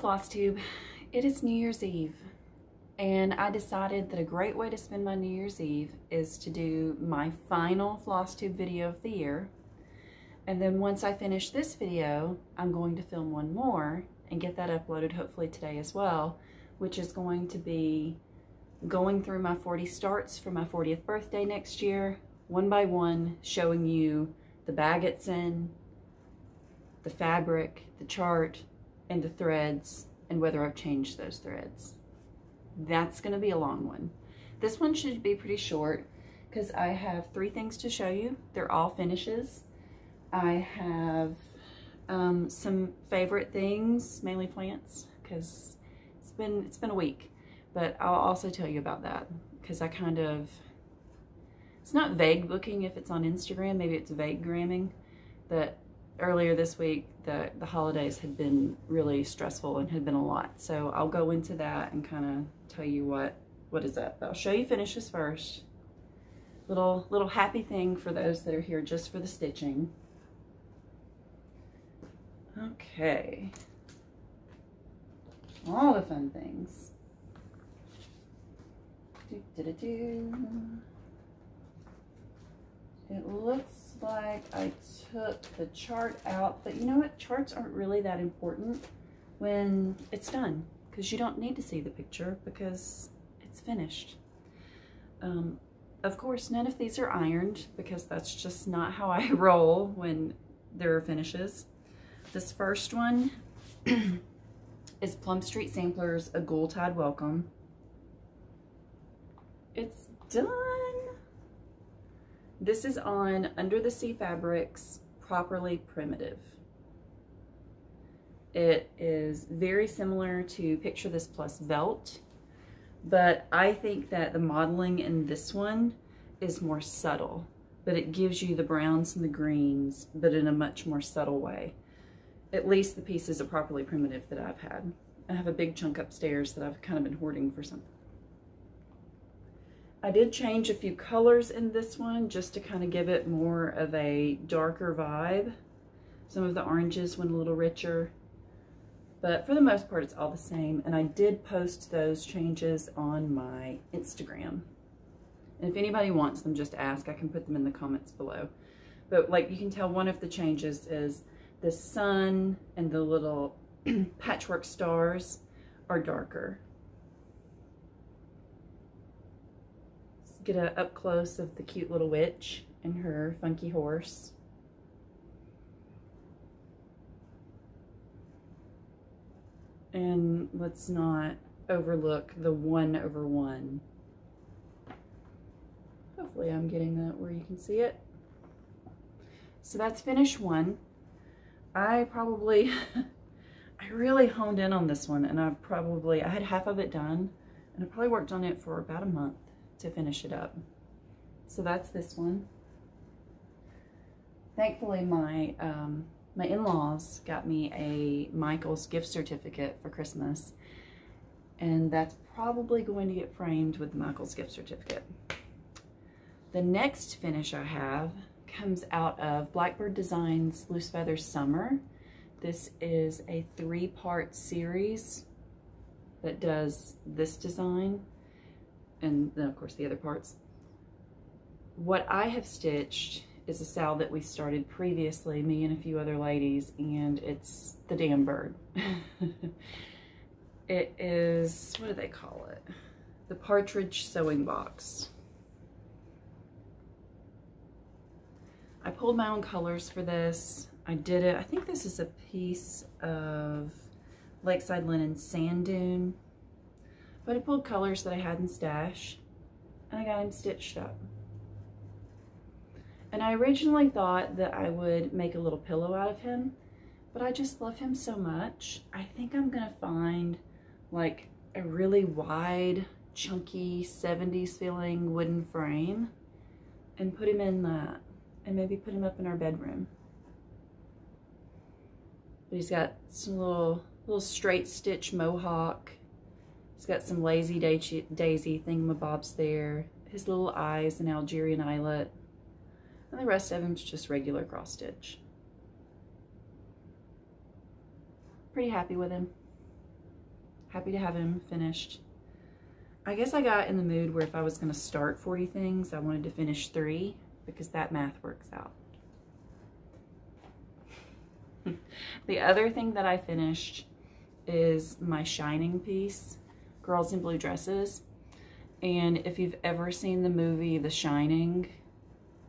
Floss Tube. It is New Year's Eve and I decided that a great way to spend my New Year's Eve is to do my final floss tube video of the year. And then once I finish this video, I'm going to film one more and get that uploaded hopefully today as well, which is going to be going through my 40 starts for my 40th birthday next year, one by one, showing you the bag it's in, the fabric, the chart, and the threads, and whether I've changed those threads. That's going to be a long one. This one should be pretty short because I have three things to show you. They're all finishes. I have um, some favorite things, mainly plants, because it's been it's been a week. But I'll also tell you about that because I kind of it's not vague looking if it's on Instagram. Maybe it's vague gramming. But earlier this week, the, the holidays had been really stressful and had been a lot. So I'll go into that and kind of tell you what, what is up. I'll show you finishes first. Little, little happy thing for those that are here just for the stitching. Okay. All the fun things. Do, Do, do, do, it looks like I took the chart out, but you know what? Charts aren't really that important when it's done because you don't need to see the picture because it's finished. Um, of course, none of these are ironed because that's just not how I roll when there are finishes. This first one is Plum Street Samplers, A Ghoul Tide Welcome. It's done. This is on Under the Sea Fabrics Properly Primitive. It is very similar to Picture This Plus Vellum, but I think that the modeling in this one is more subtle, but it gives you the browns and the greens, but in a much more subtle way. At least the pieces are properly primitive that I've had. I have a big chunk upstairs that I've kind of been hoarding for something. I did change a few colors in this one just to kind of give it more of a darker vibe. Some of the oranges went a little richer, but for the most part, it's all the same. And I did post those changes on my Instagram. And if anybody wants them, just ask. I can put them in the comments below. But like you can tell, one of the changes is the sun and the little patchwork stars are darker. Get a up close of the cute little witch and her funky horse. And let's not overlook the one over one. Hopefully I'm getting that where you can see it. So that's finish one. I probably, I really honed in on this one and I probably, I had half of it done and I probably worked on it for about a month to finish it up. So that's this one. Thankfully, my um, my in-laws got me a Michaels gift certificate for Christmas, and that's probably going to get framed with the Michaels gift certificate. The next finish I have comes out of Blackbird Designs Loose Feathers Summer. This is a three-part series that does this design and then of course the other parts. What I have stitched is a SAL that we started previously, me and a few other ladies, and it's the damn bird. it is, what do they call it? The Partridge Sewing Box. I pulled my own colors for this. I did it, I think this is a piece of Lakeside Linen Sand Dune but I pulled colors that I had in stash and I got him stitched up. And I originally thought that I would make a little pillow out of him, but I just love him so much. I think I'm gonna find like a really wide, chunky, 70s feeling wooden frame and put him in that and maybe put him up in our bedroom. But he's got some little, little straight stitch mohawk He's got some lazy daisy thingamabobs there. His little eyes, an Algerian eyelet. And the rest of him's just regular cross stitch. Pretty happy with him. happy to have him finished. I guess I got in the mood where if I was going to start 40 things, I wanted to finish three because that math works out. the other thing that I finished is my Shining piece, Girls in Blue Dresses. And if you've ever seen the movie The Shining,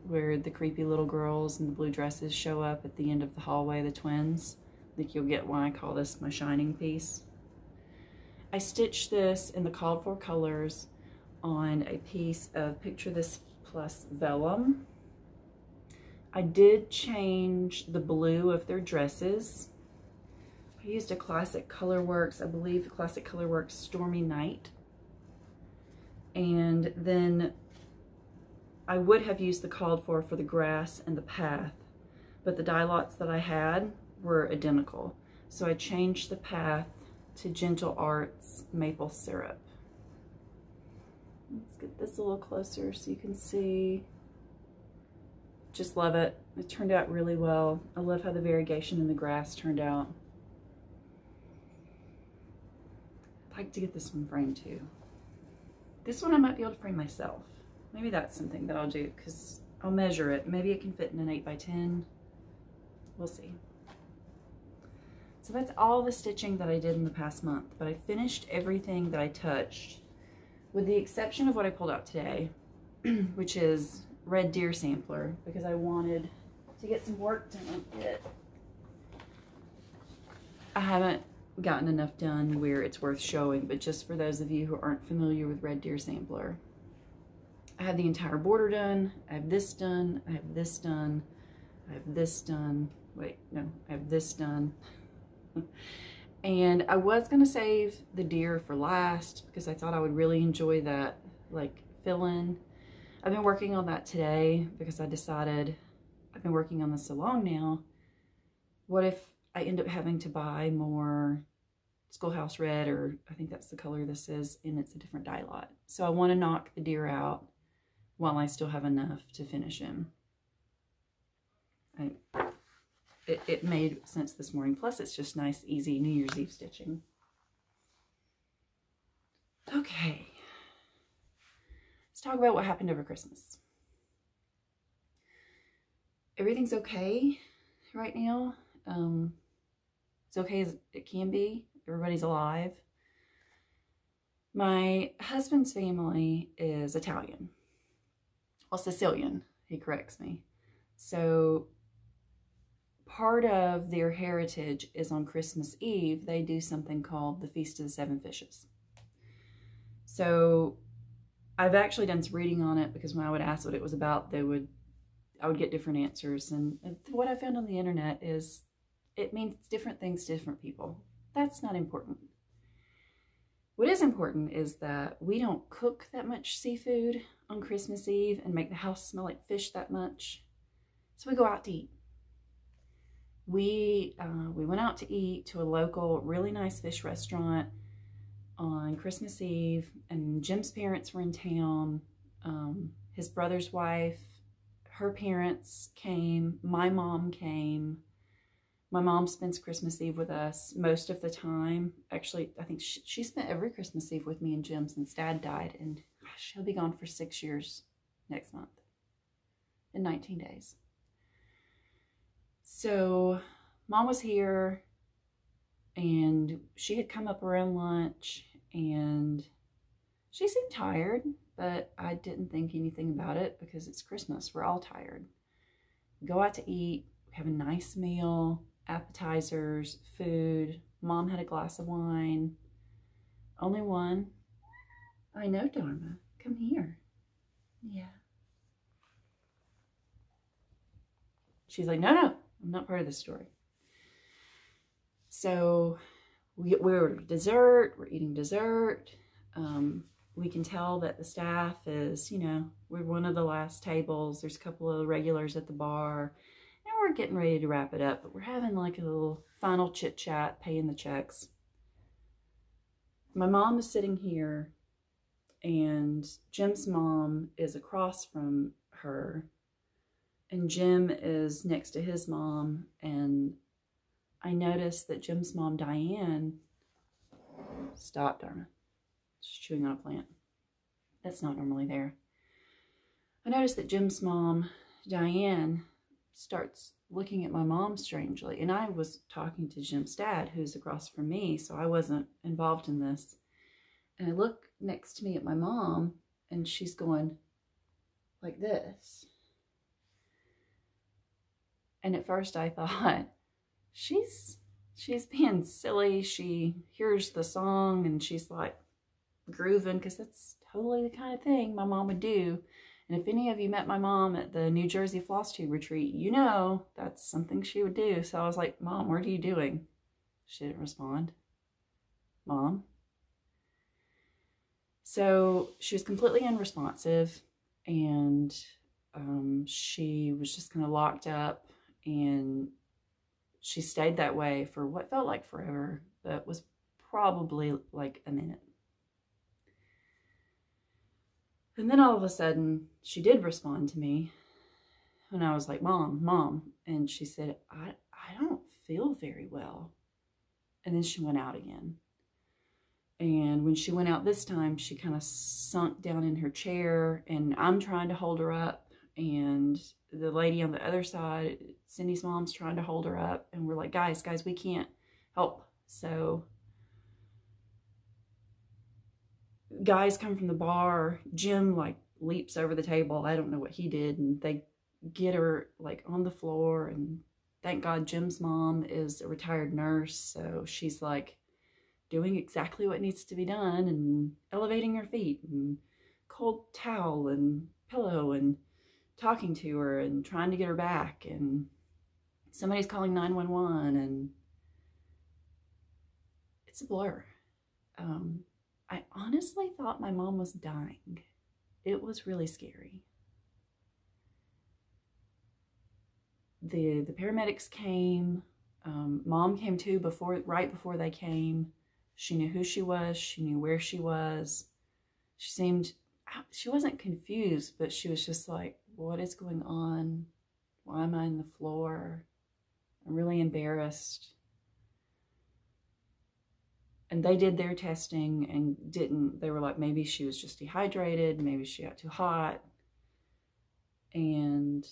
where the creepy little girls in the blue dresses show up at the end of the hallway, the twins, I think you'll get why I call this my Shining piece. I stitched this in the called for colors on a piece of Picture This Plus vellum. I did change the blue of their dresses. I used a Classic Colorworks, I believe Classic Colorworks Stormy Night. And then I would have used the called for for the grass and the path, but the dye lots that I had were identical. So I changed the path to Gentle Arts Maple Syrup. Let's get this a little closer so you can see. Just love it. It turned out really well. I love how the variegation in the grass turned out. I'd like to get this one framed too. This one I might be able to frame myself. Maybe that's something that I'll do because I'll measure it. Maybe it can fit in an 8 by 10 We'll see. So that's all the stitching that I did in the past month, but I finished everything that I touched with the exception of what I pulled out today, which is Red Deer Sampler, because I wanted to get some work done on it. I haven't gotten enough done where it's worth showing, but just for those of you who aren't familiar with Red Deer Sampler, I have the entire border done, I have this done, I have this done, I have this done, wait, no, I have this done. and I was going to save the deer for last because I thought I would really enjoy that, like, fill-in. I've been working on that today because I decided, I've been working on this so long now, what if I end up having to buy more Schoolhouse Red, or I think that's the color this is, and it's a different dye lot. So I want to knock the deer out while I still have enough to finish him. I, it, it made sense this morning. Plus, it's just nice, easy New Year's Eve stitching. Okay. Let's talk about what happened over Christmas. Everything's okay right now. Um, it's okay as it can be. Everybody's alive. My husband's family is Italian well, Sicilian, he corrects me. So part of their heritage is on Christmas Eve, they do something called the Feast of the Seven Fishes. So I've actually done some reading on it because when I would ask what it was about, they would, I would get different answers. And what I found on the internet is it means different things to different people. That's not important. What is important is that we don't cook that much seafood on Christmas Eve and make the house smell like fish that much. So we go out to eat. We, uh, we went out to eat to a local really nice fish restaurant on Christmas Eve and Jim's parents were in town. Um, his brother's wife, her parents came, my mom came, my mom spends Christmas Eve with us most of the time. Actually, I think she, she spent every Christmas Eve with me and Jim since dad died. And gosh, she'll be gone for six years next month in 19 days. So mom was here and she had come up around lunch and she seemed tired, but I didn't think anything about it because it's Christmas. We're all tired. Go out to eat, have a nice meal, appetizers, food. Mom had a glass of wine. Only one. I know, Dharma. Come here. Yeah. She's like, no, no, I'm not part of this story. So we, we're dessert, we're eating dessert. Um, we can tell that the staff is, you know, we're one of the last tables. There's a couple of regulars at the bar we're getting ready to wrap it up, but we're having like a little final chit chat, paying the checks. My mom is sitting here and Jim's mom is across from her and Jim is next to his mom and I noticed that Jim's mom, Diane, Stop, Dharma. She's chewing on a plant. That's not normally there. I noticed that Jim's mom, Diane, starts looking at my mom strangely. And I was talking to Jim's dad, who's across from me, so I wasn't involved in this. And I look next to me at my mom, and she's going like this. And at first I thought, she's she's being silly. She hears the song and she's like grooving because that's totally the kind of thing my mom would do. And if any of you met my mom at the New Jersey Floss Tube Retreat, you know that's something she would do. So I was like, Mom, what are you doing? She didn't respond. Mom? So she was completely unresponsive and um, she was just kind of locked up and she stayed that way for what felt like forever, but was probably like a minute. And then all of a sudden, she did respond to me. And I was like, Mom, Mom. And she said, I, I don't feel very well. And then she went out again. And when she went out this time, she kind of sunk down in her chair, and I'm trying to hold her up. And the lady on the other side, Cindy's mom's trying to hold her up. And we're like, guys, guys, we can't help. So guys come from the bar. Jim like leaps over the table. I don't know what he did. And they get her like on the floor. And thank God Jim's mom is a retired nurse. So she's like doing exactly what needs to be done and elevating her feet and cold towel and pillow and talking to her and trying to get her back and somebody's calling 911 and it's a blur. Um, I honestly thought my mom was dying. It was really scary. The, the paramedics came. Um, mom came too before, right before they came. She knew who she was. She knew where she was. She seemed, she wasn't confused, but she was just like, what is going on? Why am I on the floor? I'm really embarrassed and they did their testing and didn't they were like maybe she was just dehydrated maybe she got too hot. And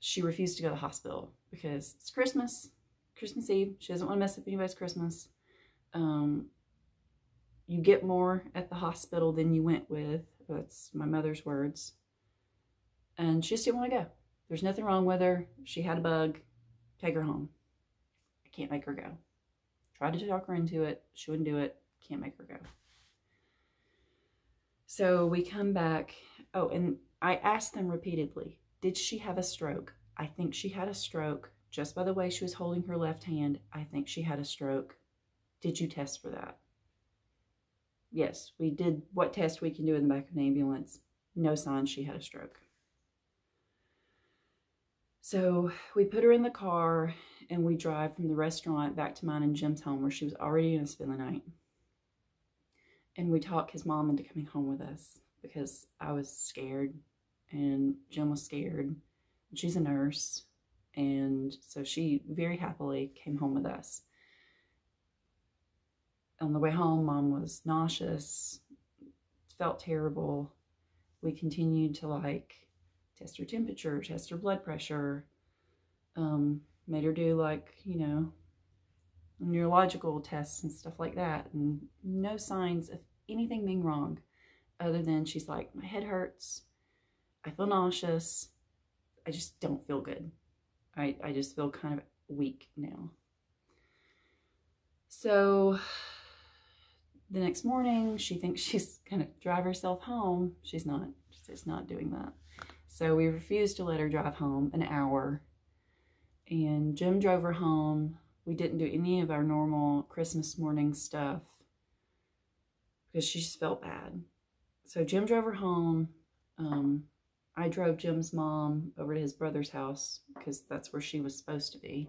she refused to go to the hospital because it's christmas christmas eve. She doesn't want to mess up anybody's christmas. Um, you get more at the hospital than you went with. That's my mother's words. And she just didn't want to go. There's nothing wrong with her. She had a bug. Take her home. I can't make her go Tried to talk her into it. She wouldn't do it. Can't make her go. So we come back. Oh, and I asked them repeatedly, did she have a stroke? I think she had a stroke. Just by the way she was holding her left hand, I think she had a stroke. Did you test for that? Yes, we did what test we can do in the back of an ambulance. No signs she had a stroke. So we put her in the car and we drive from the restaurant back to mine and Jim's home where she was already going to spend the night. And we talk his mom into coming home with us because I was scared and Jim was scared. She's a nurse. And so she very happily came home with us. On the way home, mom was nauseous, felt terrible. We continued to like test her temperature, test her blood pressure, um, made her do like, you know, neurological tests and stuff like that. And no signs of anything being wrong other than she's like, my head hurts. I feel nauseous. I just don't feel good. I, I just feel kind of weak now. So the next morning, she thinks she's going to drive herself home. She's not. She's not doing that. So we refused to let her drive home an hour and Jim drove her home. We didn't do any of our normal Christmas morning stuff because she just felt bad. So Jim drove her home. Um, I drove Jim's mom over to his brother's house because that's where she was supposed to be.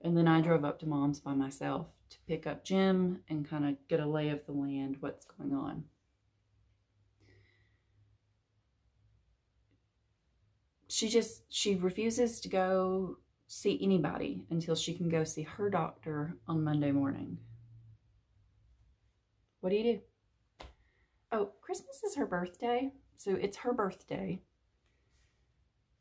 And then I drove up to mom's by myself to pick up Jim and kind of get a lay of the land, what's going on. She just, she refuses to go see anybody until she can go see her doctor on Monday morning. What do you do? Oh, Christmas is her birthday. So it's her birthday.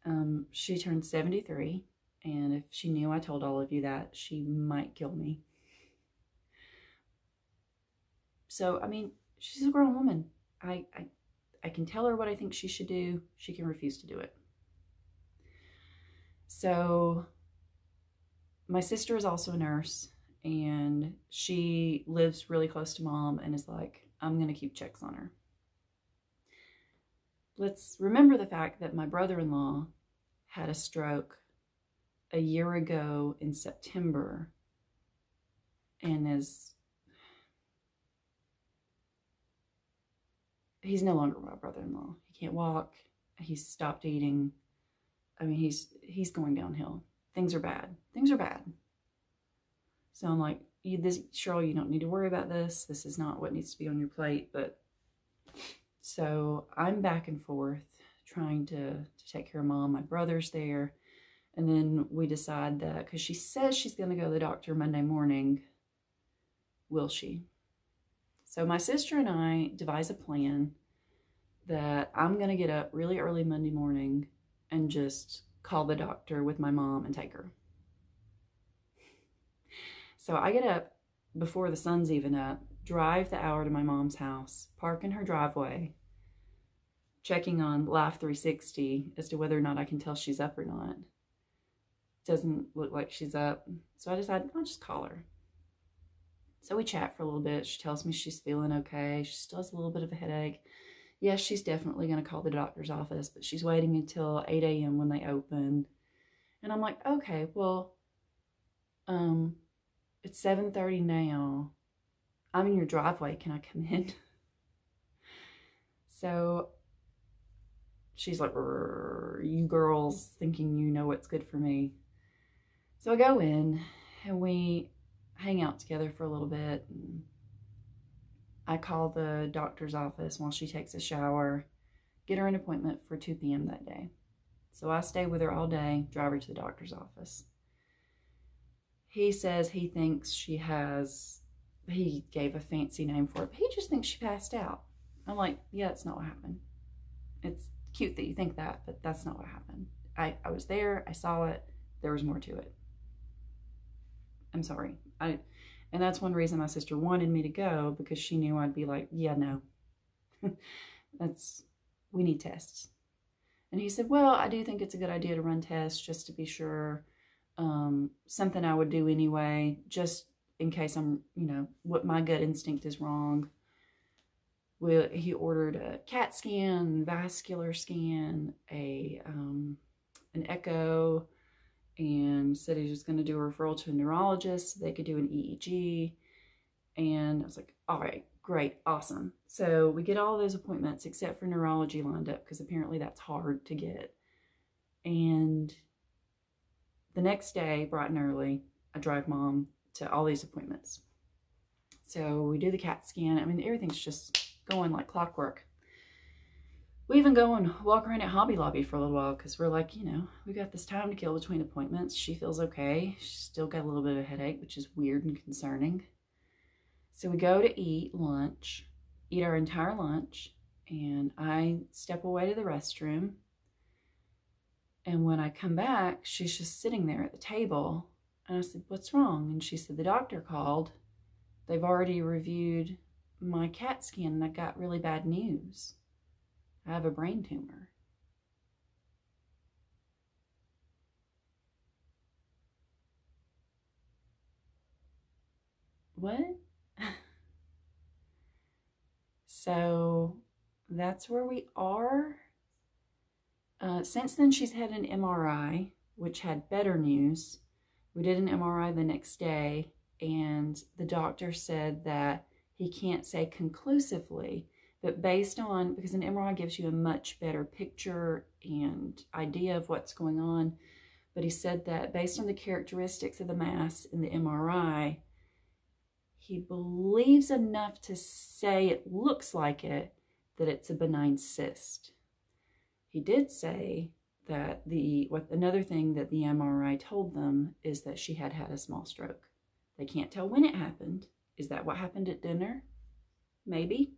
Um, she turned 73. And if she knew I told all of you that, she might kill me. So, I mean, she's a grown woman. I, I, I can tell her what I think she should do. She can refuse to do it. So, my sister is also a nurse and she lives really close to mom and is like, I'm going to keep checks on her. Let's remember the fact that my brother in law had a stroke a year ago in September and is he's no longer my brother-in-law. He can't walk. He's stopped eating. I mean, he's he's going downhill. Things are bad. Things are bad. So I'm like, you, this Cheryl, you don't need to worry about this. This is not what needs to be on your plate. But so I'm back and forth trying to, to take care of mom. My brother's there. And then we decide that because she says she's going to go to the doctor Monday morning, will she? So my sister and I devise a plan that I'm going to get up really early Monday morning and just call the doctor with my mom and take her. So I get up before the sun's even up, drive the hour to my mom's house, park in her driveway, checking on Life 360 as to whether or not I can tell she's up or not. Doesn't look like she's up. So I decided I'll just call her. So we chat for a little bit. She tells me she's feeling okay. She still has a little bit of a headache. Yes, she's definitely going to call the doctor's office, but she's waiting until 8 a.m. when they open. And I'm like, okay, well, um, it's 7.30 now. I'm in your driveway. Can I come in? so she's like, you girls thinking you know what's good for me. So I go in and we hang out together for a little bit. And I call the doctor's office while she takes a shower, get her an appointment for 2 p.m. that day. So I stay with her all day, drive her to the doctor's office. He says he thinks she has, he gave a fancy name for it, but he just thinks she passed out. I'm like, yeah, that's not what happened. It's cute that you think that, but that's not what happened. I, I was there, I saw it, there was more to it. I'm sorry. I and that's one reason my sister wanted me to go because she knew I'd be like, yeah, no. that's we need tests. And he said, well, I do think it's a good idea to run tests just to be sure. Um, something I would do anyway, just in case I'm, you know, what my gut instinct is wrong. We, he ordered a CAT scan, vascular scan, a um, an echo, and said he was going to do a referral to a neurologist so they could do an EEG. And I was like, all right, great, awesome. So we get all those appointments except for neurology lined up because apparently that's hard to get. And the next day, bright and early, I drive mom to all these appointments. So we do the CAT scan. I mean, everything's just going like clockwork we even go and walk around at Hobby Lobby for a little while because we're like, you know, we got this time to kill between appointments. She feels okay. She's still got a little bit of a headache, which is weird and concerning. So we go to eat lunch, eat our entire lunch, and I step away to the restroom. And when I come back, she's just sitting there at the table. And I said, What's wrong? And she said, The doctor called. They've already reviewed my CAT scan and I got really bad news. I have a brain tumor. What? so that's where we are. Uh, since then, she's had an MRI, which had better news. We did an MRI the next day, and the doctor said that he can't say conclusively but based on, because an MRI gives you a much better picture and idea of what's going on, but he said that based on the characteristics of the mass in the MRI, he believes enough to say it looks like it, that it's a benign cyst. He did say that the, what another thing that the MRI told them is that she had had a small stroke. They can't tell when it happened. Is that what happened at dinner? Maybe.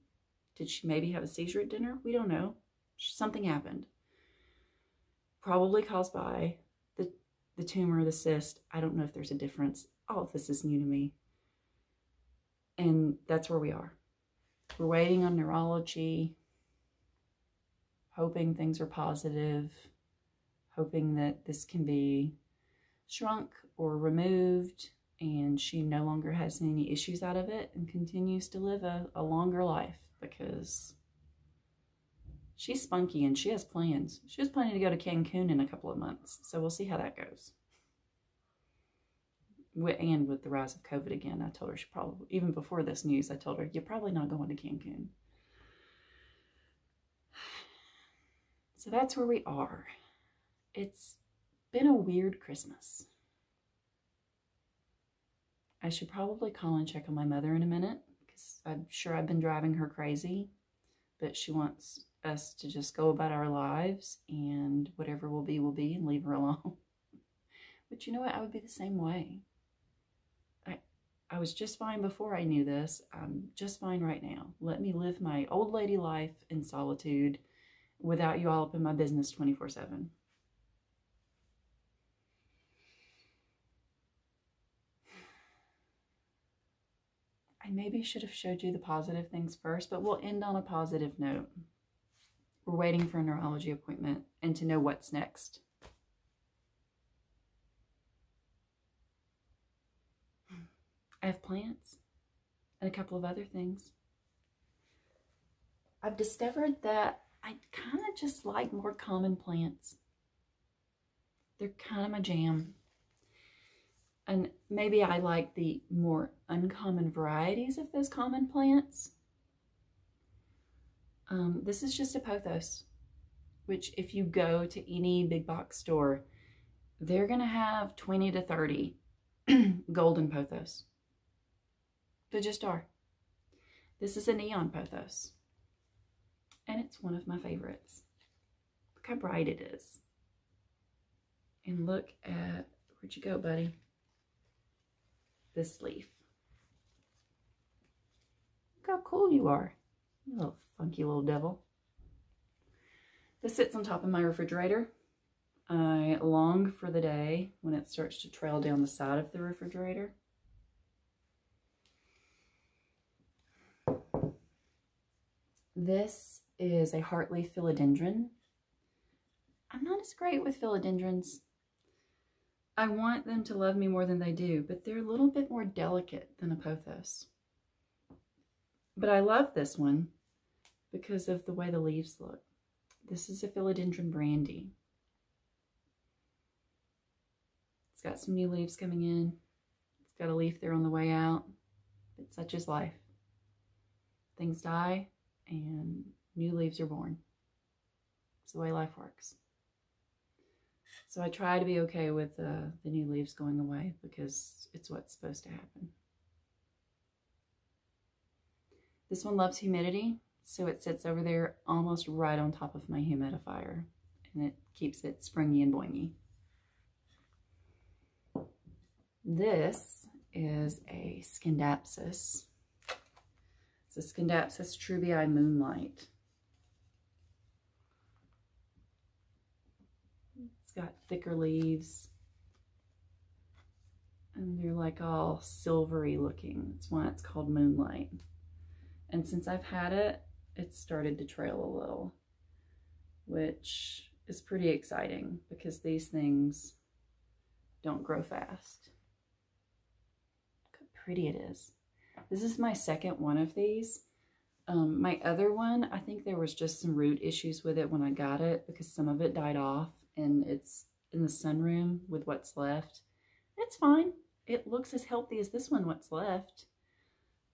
Did she maybe have a seizure at dinner? We don't know. Something happened. Probably caused by the, the tumor, the cyst. I don't know if there's a difference. All of this is new to me. And that's where we are. We're waiting on neurology, hoping things are positive, hoping that this can be shrunk or removed and she no longer has any issues out of it and continues to live a, a longer life because she's spunky and she has plans. She was planning to go to Cancun in a couple of months, so we'll see how that goes. And with the rise of COVID again, I told her she probably, even before this news, I told her, you're probably not going to Cancun. So that's where we are. It's been a weird Christmas. I should probably call and check on my mother in a minute I'm sure I've been driving her crazy, but she wants us to just go about our lives and whatever will be, will be and leave her alone. but you know what? I would be the same way. I, I was just fine before I knew this. I'm just fine right now. Let me live my old lady life in solitude without you all up in my business 24 7. I maybe should have showed you the positive things first, but we'll end on a positive note. We're waiting for a neurology appointment and to know what's next. I have plants and a couple of other things. I've discovered that I kind of just like more common plants. They're kind of my jam and maybe I like the more uncommon varieties of those common plants. Um, this is just a pothos, which if you go to any big box store, they're going to have 20 to 30 golden pothos. They just are. This is a neon pothos. And it's one of my favorites. Look how bright it is. And look at, where'd you go, buddy? This leaf. Look how cool you are, you little funky little devil. This sits on top of my refrigerator. I long for the day when it starts to trail down the side of the refrigerator. This is a heartleaf philodendron. I'm not as great with philodendrons. I want them to love me more than they do, but they're a little bit more delicate than a pothos. But I love this one because of the way the leaves look. This is a philodendron Brandi. It's got some new leaves coming in. It's got a leaf there on the way out. But such is life. Things die and new leaves are born. It's the way life works. So I try to be okay with uh, the new leaves going away because it's what's supposed to happen. This one loves humidity, so it sits over there almost right on top of my humidifier, and it keeps it springy and boingy. This is a Scindapsus. It's a Scindapsus treubii moonlight. Got thicker leaves. And they're like all silvery looking. That's why it's called Moonlight. And since I've had it, it's started to trail a little, which is pretty exciting because these things don't grow fast. Look how pretty it is. This is my second one of these. Um, my other one, I think there was just some root issues with it when I got it because some of it died off and it's in the sunroom with what's left. It's fine. It looks as healthy as this one, what's left.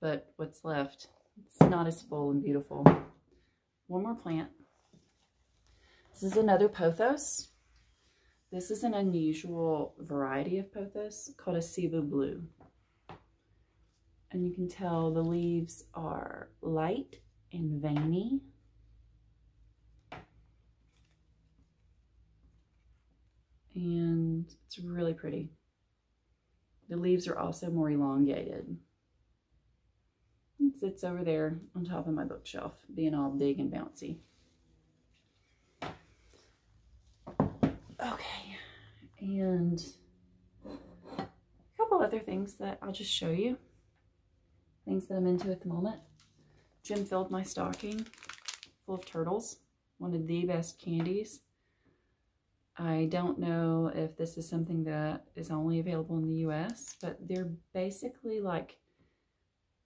But what's left, it's not as full and beautiful. One more plant. This is another pothos. This is an unusual variety of pothos called a Cebu Blue. And you can tell the leaves are light and veiny. And it's really pretty. The leaves are also more elongated. It sits over there on top of my bookshelf, being all big and bouncy. Okay, and a couple other things that I'll just show you. Things that I'm into at the moment. Jim filled my stocking full of turtles. One of the best candies. I don't know if this is something that is only available in the US, but they're basically like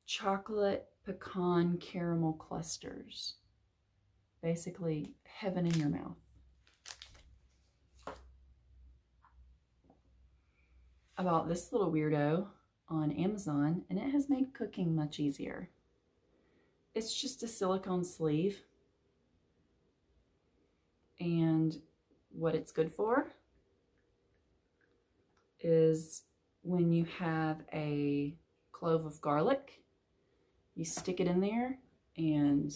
chocolate pecan caramel clusters. Basically, heaven in your mouth. I bought this little weirdo on Amazon, and it has made cooking much easier. It's just a silicone sleeve. And what it's good for is when you have a clove of garlic, you stick it in there and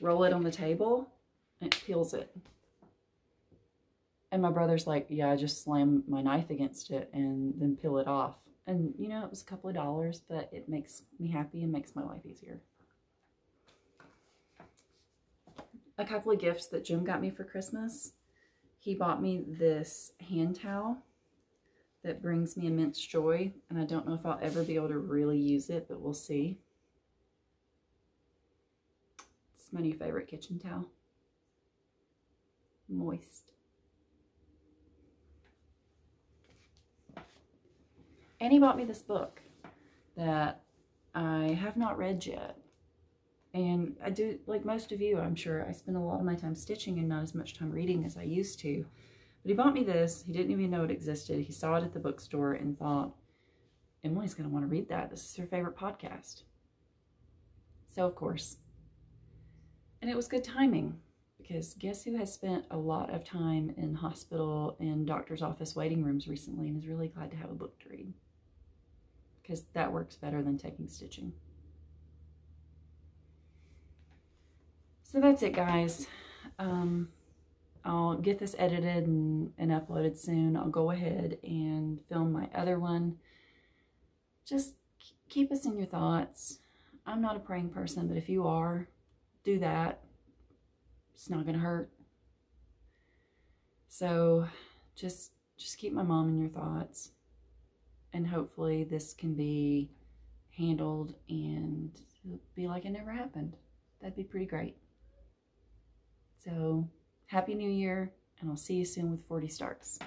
roll it on the table and it peels it. And my brother's like, yeah, I just slam my knife against it and then peel it off. And, you know, it was a couple of dollars, but it makes me happy and makes my life easier. A couple of gifts that Jim got me for Christmas. He bought me this hand towel that brings me immense joy. And I don't know if I'll ever be able to really use it, but we'll see. It's my new favorite kitchen towel. Moist. And he bought me this book that I have not read yet. And I do, like most of you, I'm sure, I spend a lot of my time stitching and not as much time reading as I used to. But he bought me this. He didn't even know it existed. He saw it at the bookstore and thought, Emily's going to want to read that. This is her favorite podcast. So, of course. And it was good timing because guess who has spent a lot of time in hospital and doctor's office waiting rooms recently and is really glad to have a book to read because that works better than taking stitching. So that's it, guys. Um, I'll get this edited and, and uploaded soon. I'll go ahead and film my other one. Just keep us in your thoughts. I'm not a praying person, but if you are, do that. It's not going to hurt. So just just keep my mom in your thoughts. And hopefully this can be handled and be like it never happened. That'd be pretty great. So, Happy New Year, and I'll see you soon with 40 Starts.